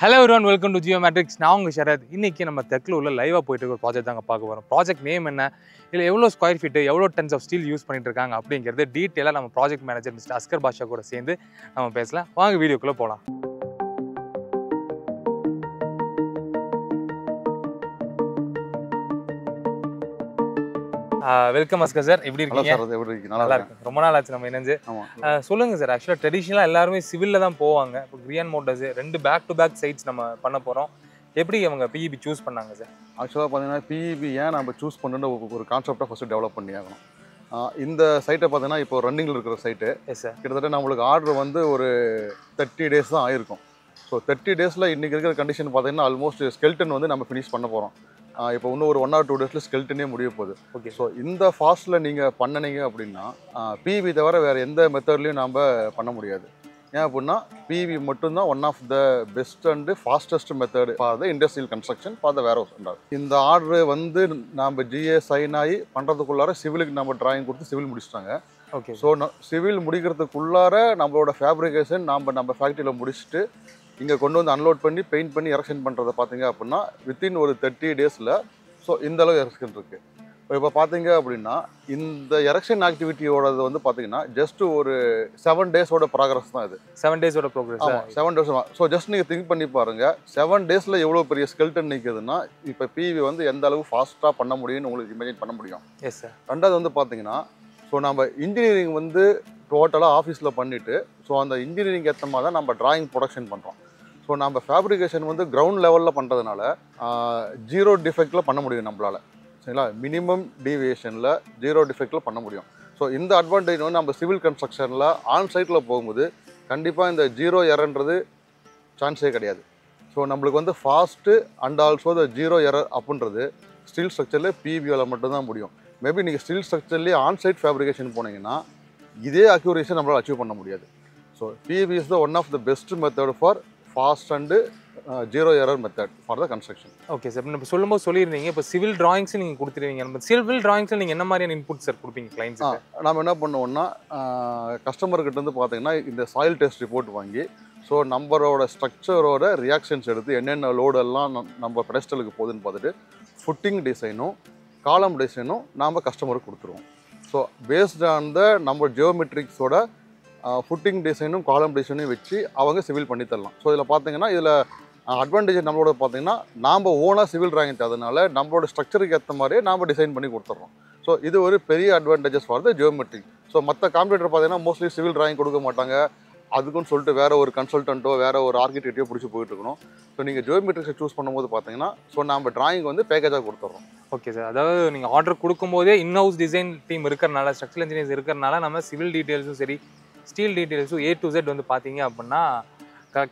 Hello one welcome to Jio matrix நான் உங்கள் ஷரத். இன்னைக்கு நம்ம தெற்கில் உள்ள லைவாக போயிட்டு இருக்க ப்ராஜெக்ட் தாங்க பார்க்க போகிறோம் ப்ராஜெக்ட் நேம் என்ன? இல்லை எவ்வளோ ஸ்கொயர் ஃபீட்டு எவ்வளோ டன்ஸ் ஆஃப் ஸ்டீல் யூஸ் பண்ணிட்டு இருக்காங்க அப்படிங்கிறது டீட்டெயிலாக நம்ம project manager mister Asgar Basha கூட சேர்ந்து நம்ம பேசலாம். வாங்க வீடியோக்குள்ளே போகலாம் வெல்கம் அஸ்கர் சார் எப்படி இருக்கீங்க? சார் எப்படி இருக்கு நல்லா இருக்கு. ரொம்ப நாள் ஆச்சு நம்ம இணைஞ்சு. சொல்லுங்க சார் ஆக்சுவலாக ட்ரெடிஷ்னலாக எல்லாருமே சிவில்ல தான் போவாங்க. இப்போ கிரியன் மோட்டர்ஸ் ரெண்டு பேக் டு பேக் சைட்ஸ் நம்ம பண்ண போகிறோம் எப்படி அவங்க பிஇபி சூஸ் பண்ணாங்க சார் ஆக்சுவலாக பார்த்தீங்கன்னா பிஇபி ஏன் நம்ம சூஸ் பண்ணுன்னு ஒரு- ஒரு கான்செப்டை ஃபஸ்ட்டு டெவலப் பண்ணி ஆகணும் இந்த சைட்டை பார்த்தீங்கன்னா இப்போ ரன்னிங்கில் இருக்கிற சைட்டு எஸ் சார் கிட்டத்தட்ட நம்மளுக்கு ஆர்டர் வந்து ஒரு தேர்ட்டி டேஸ் தான் ஆயிருக்கும். ஸோ தேர்ட்டி டேஸில் இன்றைக்கி இருக்கிற கண்டிஷன் பார்த்தீங்கன்னா ஆல்மோஸ்ட் ஸ்கெல்டன் வந்து நம்ம ஃபினிஷ் பண்ண போகிறோம் இப்போ இன்னும் ஒரு ஒன் ஆர் டூ டேஸில் ஸ்கெல்டனே முடிய போகுது. ஓகே ஸோ இந்த ஃபாஸ்ட்டில் நீங்கள் பண்ணனீங்க அப்படின்னா பிவி தவிர வேறு எந்த மெத்தட்லையும் நாம் பண்ண முடியாது. ஏன் அப்படின்னா பிவி மட்டும்தான் one of the best and fastest method for the industrial construction for the warehouse இந்த ஆர்டர் வந்து நம்ம ஜிஏ சைன் ஆகி பண்ணுறதுக்குள்ளார சிவிலுக்கு நம்ம டிராயிங் கொடுத்து சிவில் முடிச்சிட்டாங்க. ஓகே ஸோ சிவில் முடிக்கிறதுக்குள்ளார நம்மளோட ஃபேப்ரிகேஷன் நம்ம நம்ம ஃபேக்ட்ரியில் முடிச்சுட்டு இங்கே கொண்டு வந்து அன்லோட் பண்ணி பெயிண்ட் பண்ணி எரெக்ஷன் பண்ணுறத பார்த்தீங்க அப்படின்னா வித்தின் ஒரு தேர்ட்டி டேஸில் ஸோ இந்த அளவு எரெக்ஷன் இருக்குது இப்போ இப்போ பார்த்தீங்க அப்படின்னா இந்த எரெக்ஷன் ஆக்டிவிட்டியோடது வந்து பார்த்தீங்கன்னா ஜஸ்ட் ஒரு செவன் டேஸோட ப்ராக்ரஸ் தான் இது. செவன் டேஸோட ப்ரோக்ரஸ் ஆமாம் செவன் டேஸ் ஸோ ஜஸ்ட் நீங்கள் திங்க் பண்ணி பாருங்க செவன் டேஸில் எவ்வளோ பெரிய ஸ்கெல்டன் நிற்குதுன்னா இப்போ பிவி வந்து எந்த அளவு ஃபாஸ்ட்டாக பண்ண முடியும்னு உங்களுக்கு இமேஜின் பண்ண முடியும். எஸ் சார் ரெண்டாவது வந்து பார்த்தீங்கன்னா ஸோ நம்ம இன்ஜினியரிங் வந்து டோட்டலாக ஆஃபீஸில் பண்ணிவிட்டு ஸோ அந்த இன்ஜினியரிங் ஏற்ற மாதிரி தான் நம்ம டிராயிங் ப்ரொடக்ஷன் பண்ணுறோம் ஸோ நம்ம ஃபேப்ரிகேஷன் வந்து கிரவுண்ட் லெவலில் பண்ணுறதுனால ஜீரோ டிஃபெக்டில் பண்ண முடியும் நம்மளால். சரிங்களா? மினிமம் டீவியேஷனில் ஜீரோ டிஃபெக்டில் பண்ண முடியும். ஸோ இந்த அட்வான்டேஜ் வந்து நம்ம சிவில் கன்ஸ்ட்ரக்ஷனில் ஆன் சைட்டில் போகும்போது கண்டிப்பாக இந்த ஜீரோ எரன்றது சான்ஸே கிடையாது. ஸோ நம்மளுக்கு வந்து fast and also the zero error அப்படின்றது ஸ்டீல் ஸ்ட்ரக்சரில் பிபிஓவில் மட்டும்தான் முடியும். மேபி நீங்கள் ஸ்டீல் ஸ்ட்ரக்சர்லேயே ஆன் சைட் ஃபேப்ரிகேஷன் போனீங்கன்னா இதே அக்யூரேஷன் நம்மளால் அச்சீவ் பண்ண முடியாது. So PV is the one of the best method for fast and zero error method for the construction okay sir இப்போ சொல்லும்போது சொல்லியிருந்தீங்க. இப்போ சிவில் டிராயிங்ஸ் நீங்கள் கொடுத்துருவீங்க. நம்ம சிவில் டிராயிங்ஸில் நீங்கள் என்ன மாதிரியான இன்புட் சார் கொடுப்பீங்க ஆ கிளைண்ட்ஸுக்கு நம்ம என்ன பண்ணுவோம்னா கஸ்டமர்கிட்ட இருந்து பார்த்தீங்கன்னா இந்த சாயில் டெஸ்ட் ரிப்போர்ட் வாங்கி ஸோ நம்மளோட ஸ்ட்ரக்சரோட ரியாக்ஷன்ஸ் எடுத்து என்னென்ன லோடெல்லாம் நம்ம பெடஸ்டலுக்கு போகுதுன்னு பார்த்துட்டு ஃபுட்டிங் டிசைனும் காலம் டிசைனும் நாம் கஸ்டமருக்கு கொடுத்துருவோம். ஸோ பேஸ்ட் ஆன் த நம்ம ஜியோமெட்ரிக்ஸோட ஃபுட்டிங் டிசைனும் காலம் டிசைனும் வச்சு அவங்க சிவில் பண்ணித்தரலாம் ஸோ இதில் பார்த்தீங்கன்னா இதில் அட்வான்டேஜ் நம்மளோட பார்த்தீங்கன்னா நாம் ஓனாக சிவில் ட்ராயிங் அதனால நம்மளோட ஸ்ட்ரக்சருக்கு ஏற்ற மாதிரியே நாம் டிசைன் பண்ணி கொடுத்துட்றோம் ஸோ இது ஒரு பெரிய advantages for the geometry so மற்ற காம்படிட்டர் பார்த்தீங்கன்னா மோஸ்ட்லி சிவில் டிராயிங் கொடுக்க மாட்டாங்க. அதுக்குன்னு சொல்லிட்டு வேற ஒரு கன்சல்டன்ட்டோ வேறு ஒரு ஆர்கிடெக்டையோ பிடிச்சி போயிட்டு இருக்கணும். ஸோ நீங்கள் ஜியோமெட்ரிக்ஸை சூஸ் பண்ணும்போது பார்த்தீங்கன்னா ஸோ நம்ம டிராயிங் வந்து பேக்கேஜாக கொடுத்துட்றோம் ஓகே சார் அதாவது நீங்கள் ஆர்டர் கொடுக்கும்போதே இன்ஹவுஸ் டிசைன் டீம் இருக்கிறனால ஸ்ட்ரக்சரல் இன்ஜினியர்ஸ் இருக்கிறனால நம்ம சிவில் டீட்டெயில்ஸும் சரி ஸ்டீல் டீட்டெயில்ஸும் ஏ டு Z வந்து பார்த்தீங்க அப்படின்னா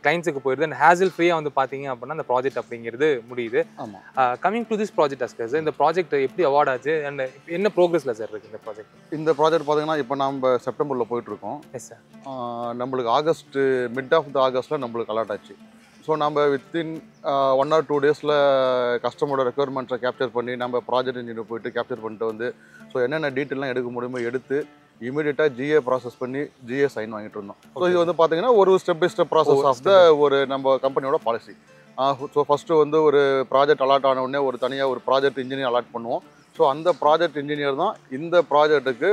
கிளைண்ட்ஸுக்கு போயிடுது. அண்ட் ஹேசில் ஃப்ரீயாக வந்து பார்த்தீங்க அப்படின்னா அந்த ப்ராஜெக்ட் அப்படிங்கிறது முடியுது. ஆமாம் coming to this project Asgar sir இந்த ப்ராஜெக்ட் எப்படி அவார்ட் ஆச்சு? அண்ட் என்ன ப்ரோக்ரஸில் சார் இருக்குது இந்த ப்ராஜெக்ட் இந்த ப்ராஜெக்ட் பார்த்தீங்கன்னா இப்போ நம்ம செப்டம்பரில் போயிட்டுருக்கோம். எஸ் சார் நம்மளுக்கு ஆகஸ்ட் மிட் ஆஃப் த ஆகஸ்ட்டில் நம்மளுக்கு அலாட் ஆச்சு. ஸோ நம்ம வித்தின் ஒன் ஆர் டூ டேஸில் கஸ்டமரோட ரெக்குயர்மெண்ட்ஸை கேப்சர் பண்ணி நம்ம ப்ராஜெக்ட் இன்ஜினியர் போயிட்டு கேப்சர் பண்ணிட்டு வந்து ஸோ என்னென்ன டீட்டெயிலாம் எடுக்க முடியுமோ எடுத்து இமீடியட்டாக ஜிஏ ப்ராசஸ் பண்ணி ஜிஏ சைன் வாங்கிட்டு இருந்தோம். ஸோ இது வந்து பார்த்தீங்கன்னா ஒரு step by step process of the ஒரு நம்ம கம்பெனியோட பாலிசி ஸோ ஃபஸ்ட்டு வந்து ஒரு ப்ராஜெக்ட் அலாட் ஆன உடனே ஒரு தனியாக ஒரு ப்ராஜெக்ட் இன்ஜினியர் அலாட் பண்ணுவோம். ஸோ அந்த ப்ராஜெக்ட் இன்ஜினியர் தான் இந்த ப்ராஜெக்ட்டுக்கு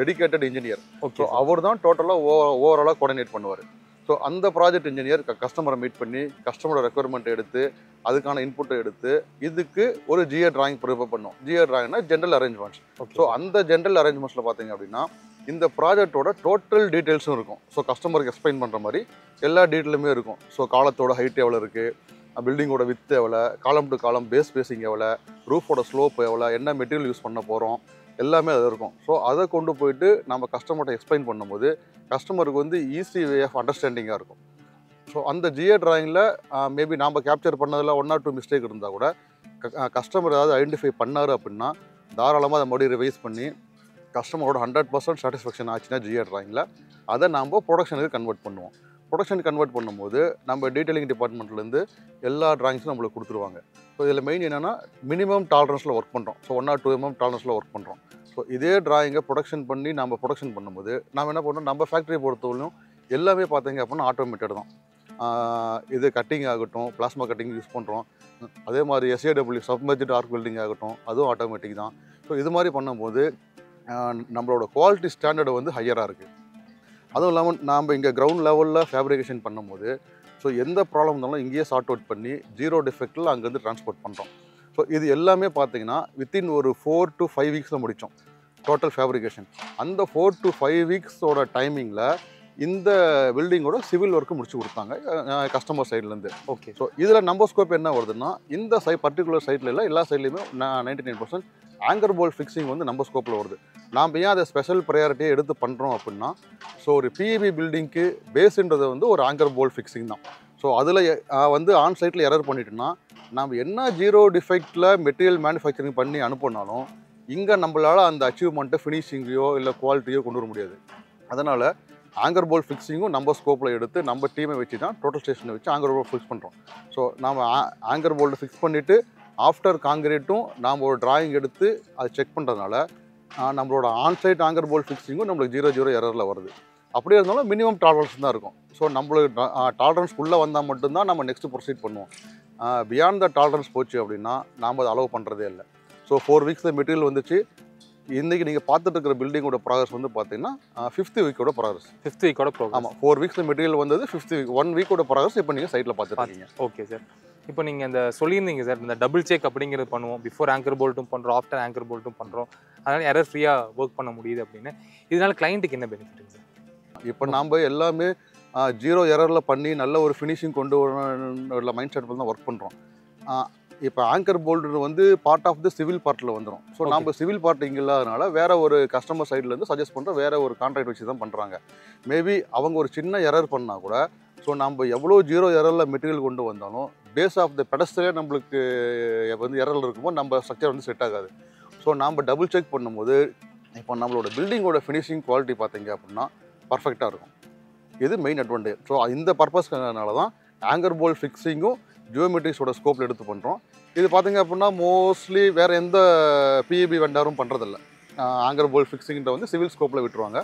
டெடிகேட்டட் இன்ஜினியர் ஸோ ஓகே அவர் தான் டோட்டலாக ஓ ஓவராலாக கோஆர்டினேட் பண்ணுவார். ஸோ அந்த ப்ராஜெக்ட் இன்ஜினியர் கஸ்டமரை மீட் பண்ணி கஸ்டமரோட ரெக்குயர்மெண்ட் எடுத்து அதுக்கான இன்புட்டை எடுத்து இதுக்கு ஒரு ஜிஏ டிராயிங் ப்ரிப்பேர் பண்ணும். ஜிஏ டிராயிங்னா ஜென்ரல் அரேஞ்ச்மெண்ட்ஸ் ஸோ அந்த ஜென்ரல் அரேஞ்ச்மெண்ட்ஸில் பார்த்தீங்க அப்படின்னா இந்த ப்ராஜெக்ட்டோட டோட்டல் டீட்டெயில்ஸும் இருக்கும். ஸோ கஸ்டமருக்கு எக்ஸ்பிளைன் பண்ணுற மாதிரி எல்லா டீட்டெயிலுமே இருக்கும். ஸோ காலத்தோட ஹைட் எவ்வளோ இருக்குது பில்டிங்கோட வித் எவ்வளோ காலம் டு காலம் பேஸ் பேசிங் எவ்வளோ ரூஃபோட ஸ்லோப் எவ்வளோ என்ன மெட்டீரியல் யூஸ் பண்ண போகிறோம் எல்லாமே அது இருக்கும். ஸோ அதை கொண்டு போயிட்டு நம்ம கஸ்டமர்கிட்ட எக்ஸ்பிளைன் பண்ணும்போது கஸ்டமருக்கு வந்து ஈஸி வே ஆஃப் அண்டர்ஸ்டாண்டிங்காக இருக்கும். ஸோ அந்த ஜிஏ ட்ராயிங்கில் மேபி நாம் கேப்சர் பண்ணதில் ஒன் ஆர் டூ மிஸ்டேக் இருந்தால் கூட கஸ்டமர் ஏதாவது ஐடென்டிஃபை பண்ணார் அப்படின்னா தாராளமாக அதை மறுபடியும் ரிவைஸ் பண்ணி கஸ்டமரோட ஹண்ட்ரட் பர்சன்ட் சாட்டிஸ்ஃபேக்ஷன் ஆச்சுன்னா ஜிஏ ட்ராயிங்கில் அதை நாம் ப்ரொடக்ஷனுக்கு கன்வெர்ட் பண்ணுவோம். ப்ரொடக்ஷன் கன்வெர்ட் பண்ணும்போது நம்ம டீட்டெயிலிங் டிபார்ட்மெண்ட்லேருந்து எல்லா ட்ராயிங்ஸும் நம்மளுக்கு கொடுத்துருவாங்க. ஸோ இதில் மெயின் என்னென்னா மினிமம் டாலரன்ஸில் ஒர்க் பண்ணுறோம் so one or two mm டாலரன்ஸில் ஒர்க் பண்ணுறோம் ஸோ இதே ட்ராயிங்கை ப்ரொடக்ஷன் பண்ணி நம்ம ப்ரொடக்ஷன் பண்ணும்போது நம்ம என்ன பண்ணுறோம் நம்ம ஃபேக்ட்ரி பொறுத்தவரையும் எல்லாமே பார்த்தீங்க அப்படின்னா ஆட்டோமேட்டட் தான். இது கட்டிங் ஆகட்டும் பிளாஸ்மா கட்டிங் யூஸ் பண்ணுறோம் அதே மாதிரி எஸ்ஏடபிள்யூ சப்மெஜட் ஆர்க் வெல்டிங் ஆகட்டும் அதுவும் ஆட்டோமேட்டிக் தான். ஸோ இது மாதிரி பண்ணும்போது நம்மளோட குவாலிட்டி ஸ்டாண்டர்டு வந்து ஹையராக இருக்குது அதுவும் இல்லாமல் நாம் இங்கே கிரவுண்ட் லெவலில் ஃபேப்ரிகேஷன் பண்ணும்போது ஸோ எந்த ப்ராப்ளம் இருந்தாலும் இங்கேயே சார்ட் அவுட் பண்ணி ஜீரோ டிஃபெக்டில் அங்கேருந்து ட்ரான்ஸ்போர்ட் பண்ணுறோம் ஸோ இது எல்லாமே பார்த்தீங்கன்னா வித்தின் ஒரு ஃபோர் டு ஃபைவ் வீக்ஸில் முடித்தோம் டோட்டல் ஃபேப்ரிகேஷன் அந்த ஃபோர் டு ஃபைவ் வீக்ஸோட டைமிங்கில் இந்த பில்டிங்கோட சிவில் ஒர்க்கு முடிச்சு கொடுத்தாங்க கஸ்டமர் சைட்லேருந்து ஓகே ஸோ இதில் நம்பர் ஸ்கோப் என்ன வருதுன்னா இந்த சை பர்டிகுலர் சைட்டில் இல்லை எல்லா சைட்லையுமே ninety nine percent anchor bolt fixing வந்து நம்ம ஸ்கோப்பில் வருது. நாம் ஏன் அதை ஸ்பெஷல் ப்ரையாரிட்டியை எடுத்து பண்ணுறோம் அப்படின்னா ஸோ ஒரு பிஇபி பில்டிங்க்கு பேஸுன்றது வந்து ஒரு ஆங்கர் போல் ஃபிக்ஸிங் தான். ஸோ அதில் வந்து ஆன் சைட்டில் எரர் பண்ணிட்டோம்னா நம்ம என்ன ஜீரோ டிஃபெக்டில் மெட்டீரியல் மேனுஃபேக்சரிங் பண்ணி அனுப்பினாலும் இங்கே நம்மளால் அந்த அச்சீவ்மெண்ட்டை ஃபினிஷிங்கையோ இல்லை குவாலிட்டியோ கொண்டு வர முடியாது. அதனால் ஆங்கர் போல் ஃபிக்ஸிங்கும் நம்ம ஸ்கோப்பில் எடுத்து நம்ம டீமை வச்சு தான் டோட்டல் ஸ்டேஷனை வச்சு ஆங்கர் போல் ஃபிக்ஸ் பண்ணுறோம் ஸோ நம்ம ஆங்கர் போல்டு ஃபிக்ஸ் பண்ணிவிட்டு ஆஃப்டர் காங்கிரீட்டும் நாம் ஒரு டிராயிங் எடுத்து அதை செக் பண்ணுறதுனால நம்மளோட ஆன்சைட் ஆங்கர் போல் ஃபிக்ஸிங்கும் நம்மளுக்கு ஜீரோ ஜீரோ எரரில் வருது. அப்படியே இருந்தாலும் மினிமம் டாலரன்ஸ் தான் இருக்கும். ஸோ நம்மளுக்கு டாலரன்ஸ்க்குள்ளே வந்தால் மட்டும்தான் நம்ம நெக்ஸ்ட் ப்ரொசீட் பண்ணுவோம். பியாண்ட் த டாலரன்ஸ் போச்சு அப்படின்னா நாம் அதை அலோவ் பண்ணுறதே இல்லை. ஸோ ஃபோர் வீக்ஸில் மெட்டீரியல் வந்துச்சு. இன்றைக்கி நீங்கள் பார்த்துட்டு இருக்கிற பில்டிங்கோட ப்ராசஸ் வந்து பார்த்தீங்கன்னா ஃபிஃப்த் வீக்கோட ப்ராசஸ் ஃபிஃப்த் வீக்கோட ப்ரோக்ராம் ஆமாம் ஃபோர் வீக்ஸில் மெட்டீரியல் வந்தது ஃபிஃப்த் வீக் ஒன் வீக்கோட ப்ராசஸ் இப்போ நீங்கள் சைட்டில் பார்த்துருக்கீங்க ஓகே சார் இப்போ நீங்கள் இந்த சொல்லியிருந்தீங்க சார் இந்த டபுள் செக் அப்படிங்கிறது பண்ணுவோம். பிஃபோர் ஆங்கர் போல்ட்டும் பண்ணுறோம் ஆஃப்டர் ஆங்கர் போல்ட்டும் பண்ணுறோம் அதனால் எரர் ஃப்ரீயாக ஒர்க் பண்ண முடியுது அப்படின்னு. இதனால கிளைண்ட்டுக்கு என்ன பெனிஃபிட்டுங்க சார் இப்போ நாம் எல்லாமே ஜீரோ எரரில் பண்ணி நல்ல ஒரு ஃபினிஷிங் கொண்டு வரணும்ல மைண்ட் செட் தான் ஒர்க் பண்ணுறோம் இப்போ ஆங்கர் போல்டு வந்து பார்ட் ஆஃப் த சிவில் பார்ட்டில் வந்துடும் ஸோ. நம்ம சிவில் பார்ட் இங்கே இல்லாதனால வேற ஒரு கஸ்டமர் சைட்லேருந்து சஜஸ்ட் பண்ணுற வேற ஒரு கான்ட்ராக்ட் வச்சு தான் பண்ணுறாங்க மேபி அவங்க ஒரு சின்ன எரர் பண்ணால் கூட ஸோ நம்ம எவ்வளோ ஜீரோ எரரில் மெட்டீரியல் கொண்டு வந்தாலும் பேஸ் ஆஃப் த பெடஸ்டே நம்மளுக்கு வந்து எரரில் இருக்கும்போது நம்ம ஸ்ட்ரக்சர் வந்து செட் ஆகாது. ஸோ நாம் டபுள் செக் பண்ணும்போது இப்போ நம்மளோட பில்டிங்கோட ஃபினிஷிங் குவாலிட்டி பார்த்தீங்க அப்படின்னா பர்ஃபெக்டாக இருக்கும். இது மெயின் அட்வான்டேஜ் ஸோ இந்த பர்பஸ்னால தான் ஆங்கர் போல் ஃபிக்ஸிங்கும் ஜியோமெட்ரிக்ஸோட ஸ்கோப்பில் எடுத்து பண்ணுறோம் இது பார்த்திங்க அப்படின்னா மோஸ்ட்லி வேறு எந்த பிஇபி வெண்டாரும் பண்ணுறதில்ல ஆங்கர் போல் ஃபிக்ஸிங்கிட்ட வந்து சிவில் ஸ்கோப்பில் விட்டுருவாங்க.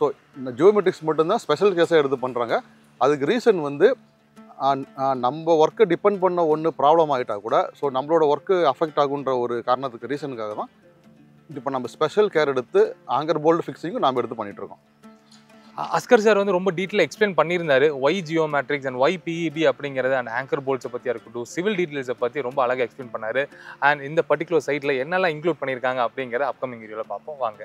ஸோ இந்த ஜியோமெட்ரிக்ஸ் மட்டும்தான் ஸ்பெஷல் கேஸாக எடுத்து பண்ணுறாங்க அதுக்கு ரீசன் வந்து நம்ம ஒர்க்கை டிபெண்ட் பண்ண ஒன்று ப்ராப்ளம் ஆகிட்டா கூட ஸோ நம்மளோட ஒர்க்கு அஃபெக்ட் ஆகுன்ற ஒரு காரணத்துக்கு ரீசனுக்காக தான் இப்போ நம்ம ஸ்பெஷல் கேர் எடுத்து ஆங்கர் போல்டு ஃபிக்ஸிங்கும் நாம் எடுத்து பண்ணிகிட்ருக்கோம் இருக்கோம். அஸ்கர் சார் வந்து ரொம்ப டீட்டெயில் எக்ஸ்பிளைன் பண்ணியிருந்தாரு. Why geo matrix and why PEB அப்படிங்கிறது அண்ட் ஆங்கர் போல்ட்ஸை பற்றியாக இருக்கட்டும் சிவில் டீட்டெயில்ஸை பற்றி ரொம்ப அழகாக எக்ஸ்பிளைன் பண்ணாரு. அண்ட் இந்த பர்டிகுலர் சைட்டில் என்னெல்லாம் இன்க்ளூட் பண்ணியிருக்காங்க அப்படிங்கிற அப்கமிங் வீடியோவில் பார்ப்போம். வாங்க.